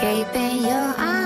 escaping your eyes.